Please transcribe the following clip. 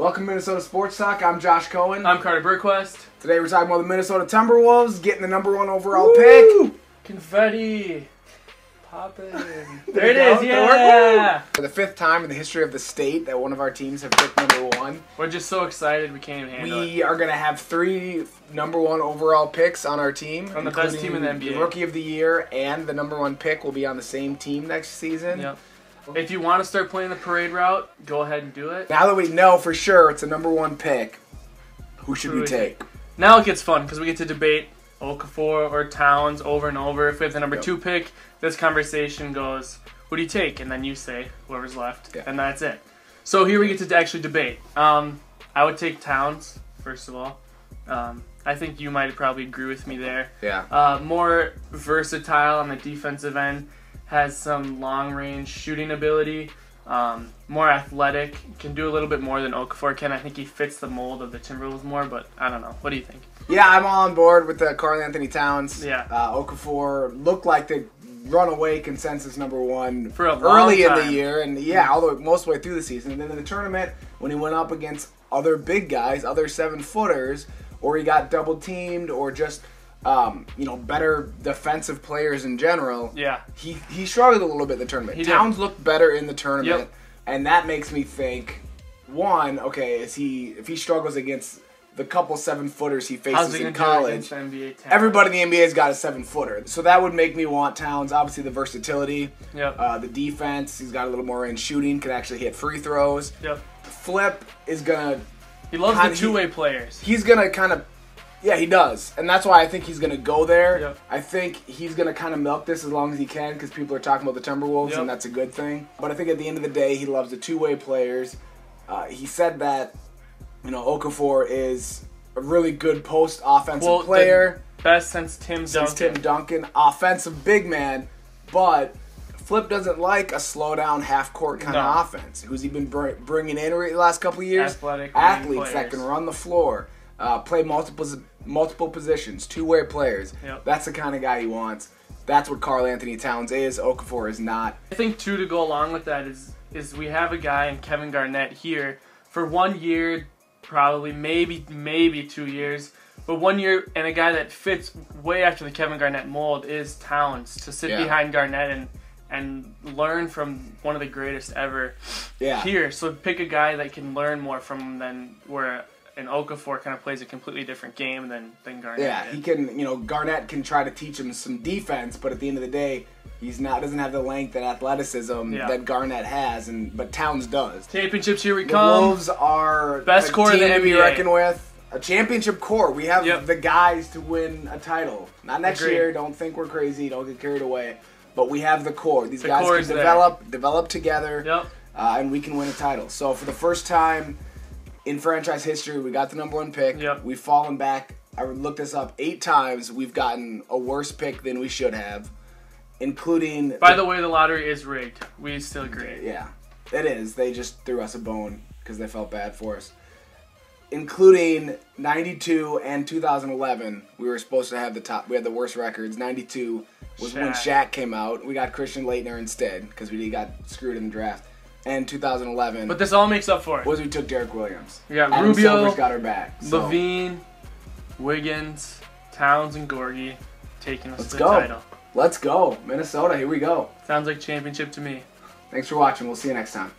Welcome to Minnesota Sports Talk. I'm Josh Coan. I'm Carter Burquest. Today we're talking about the Minnesota Timberwolves getting the number one overall pick. Confetti. Popping. There it is, yeah. For the fifth time in the history of the state that one of our teams have picked number one. We're just so excited we can't even handle it. We are going to have three number one overall picks on our team. From the best team in the NBA. Rookie of the year and the number one pick will be on the same team next season. Yep. If you want to start playing the parade route, go ahead and do it. Now that we know for sure it's a number one pick, who should we take? Now it gets fun because we get to debate Okafor or Towns over and over. If we have the number Yep. two pick, this conversation goes, "Who do you take?" And then you say whoever's left, Yeah. and that's it. So here we get to actually debate. Um, I would take Towns first of all. Um, I think you might probably agree with me there. Yeah. Uh, more versatile on the defensive end, has some long range shooting ability, um, more athletic, can do a little bit more than Okafor can. I think he fits the mold of the Timberwolves more, but I don't know. What do you think? Yeah, I'm all on board with the Karl Anthony Towns. Yeah. Uh, Okafor looked like the runaway consensus number one For early in the year, and yeah, all the most of the way through the season. And then in the tournament, when he went up against other big guys, other seven footers, or he got double teamed, or just um, you know better defensive players in general. Yeah. He he struggled a little bit in the tournament. He did. Towns looked better in the tournament, Yep. and that makes me think. One, okay, is he if he struggles against the couple seven footers he faces he in college? Everybody in the NBA's got a seven footer, so that would make me want Towns. Obviously, the versatility, Yep. uh, the defense. He's got a little more in shooting. Can actually hit free throws. yep. Flip is gonna. He loves Kinda- the two way players. He's gonna kind of. Yeah, he does, and that's why I think he's gonna go there. Yep. I think he's gonna kind of milk this as long as he can because people are talking about the Timberwolves, Yep. and that's a good thing. But I think at the end of the day, he loves the two-way players. Uh, he said that, you know, Okafor is a really good post offensive Well, player. Best since Tim since Duncan. Tim Duncan, offensive big man, but Flip doesn't like a slow down half court kind No. of offense. Who's he been br- bringing in re- the last couple of years? Athletic athletes that can run the floor, uh, play multiple multiple positions, two way players. Yep. That's the kind of guy he wants. That's what Karl Anthony Towns is. Okafor is not. I think too to go along with that is is we have a guy in Kevin Garnett here for one year, probably maybe maybe two years, but one year and a guy that fits way after the Kevin Garnett mold is Towns to sit Yeah. behind Garnett and and learn from one of the greatest ever Yeah. here. So pick a guy that can learn more from him than where an Okafor kind of plays a completely different game than than Garnett. Yeah, did. he can. You know, Garnett can try to teach him some defense, but at the end of the day, he's not doesn't have the length and athleticism Yeah. that Garnett has, and but Towns does. Championships here we The come. Wolves are Best core in team the to be NBA. reckoned with. A championship core. We have Yep. the guys to win a title. Not next Agreed. year. Don't think we're crazy. Don't get carried away. But we have the core. These The guys core can is there. develop, develop together, Yep. uh, and we can win a title. So for the first time in franchise history, we got the number one pick. Yep. We've fallen back. I looked this up eight times. We've gotten a worse pick than we should have, including. By the way, the lottery is rigged. We still agree. Yeah, it is. They just threw us a bone because they felt bad for us. Including 92 and 2011, we were supposed to have the top. We had the worst records. 92 was when Shaq. Shaq came out. We got Christian Laettner instead because we got screwed in the draft. And 2011 But this all makes up for it. was we took Derrick Williams. Adam Rubio, Silver's got her back. So LaVine, Wiggins, Towns, and Gorgui taking us Let's to go. the title. let's go, Minnesota. Here we go. Sounds like championship to me. Thanks for watching. We'll see you next time.